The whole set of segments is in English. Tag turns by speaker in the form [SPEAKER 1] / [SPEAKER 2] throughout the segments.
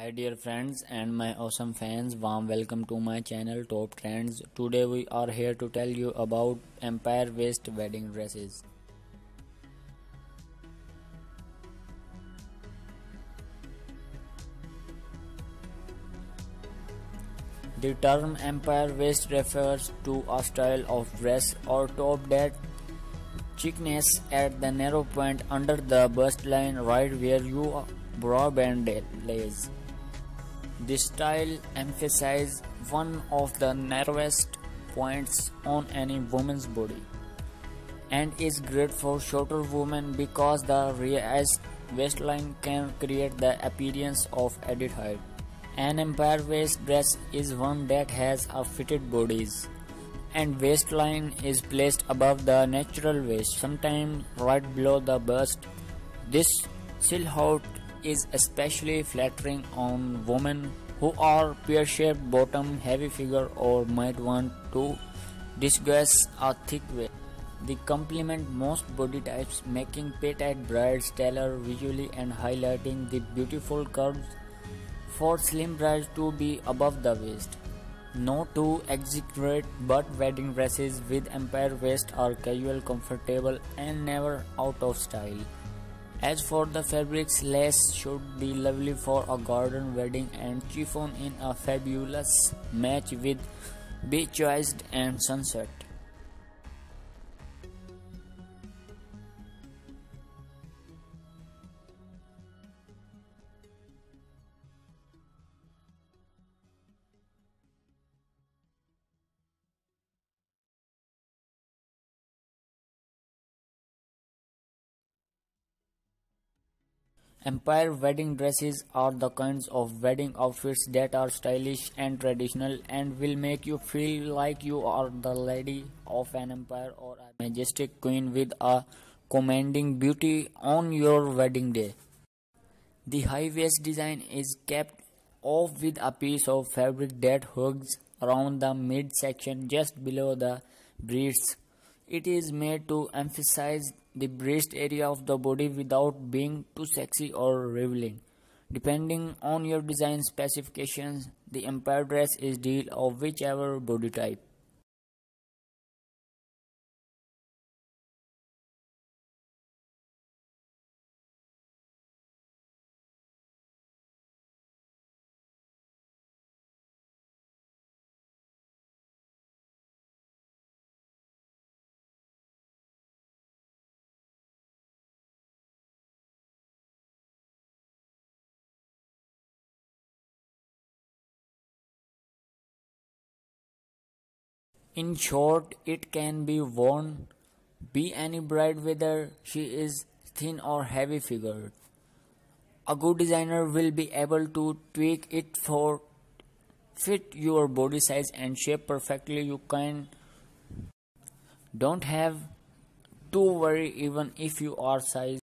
[SPEAKER 1] Hi dear friends and my awesome fans, warm welcome to my channel Top Trends. Today we are here to tell you about Empire Waist wedding dresses. The term empire waist refers to a style of dress or top that thickness at the narrow point under the bust line right where your bra band lays. This style emphasizes one of the narrowest points on any woman's body and is great for shorter women because the raised waistline can create the appearance of added height. An empire waist dress is one that has a fitted bodice and waistline is placed above the natural waist, sometimes right below the bust. This silhouette is especially flattering on women who are pear-shaped bottom, heavy figure or might want to disguise a thick waist. They complement most body types, making petite brides stellar visually and highlighting the beautiful curves for slim brides to be above the waist. No to exaggerate, but wedding dresses with empire waist are casual, comfortable, and never out of style. As for the fabrics, lace should be lovely for a garden wedding and chiffon in a fabulous match with beach-choiced and sunset. Empire wedding dresses are the kinds of wedding outfits that are stylish and traditional and will make you feel like you are the lady of an empire or a majestic queen with a commanding beauty on your wedding day. The high waist design is capped off with a piece of fabric that hugs around the midsection just below the breasts. It is made to emphasize the breast area of the body without being too sexy or revealing. Depending on your design specifications, the empire dress is deal of whichever body type. In short, it can be worn be any bride whether she is thin or heavy figured. A good designer will be able to tweak it for fit your body size and shape perfectly. You can don't have to worry even if you are size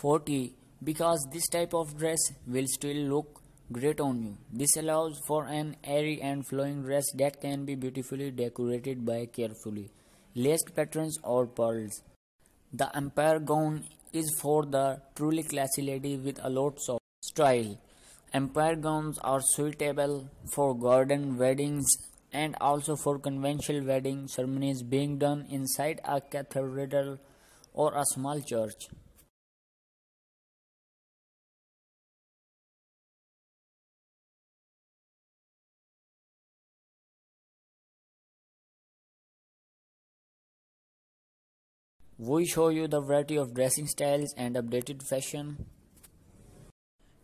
[SPEAKER 1] 40 because this type of dress will still look great on you. This allows for an airy and flowing dress that can be beautifully decorated by carefully laced patterns or pearls. The empire gown is for the truly classy lady with a lot of style. Empire gowns are suitable for garden weddings and also for conventional wedding ceremonies being done inside a cathedral or a small church. We show you the variety of dressing styles and updated fashion.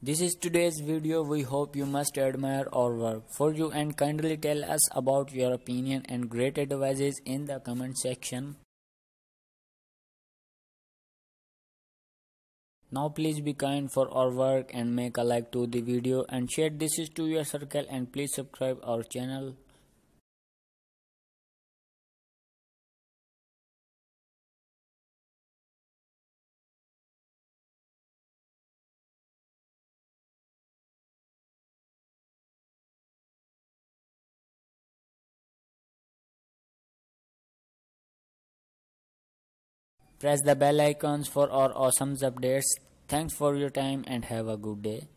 [SPEAKER 1] This is today's video. We hope you must admire our work for you and kindly tell us about your opinion and great advices in the comment section. Now please be kind for our work and make a like to the video and share this to your circle and please subscribe our channel. Press the bell icons for our awesome updates. Thanks for your time and have a good day.